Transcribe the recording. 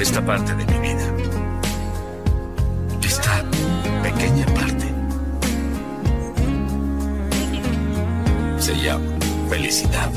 esta parte de mi vida. Esta pequeña parte. Se llama felicidad.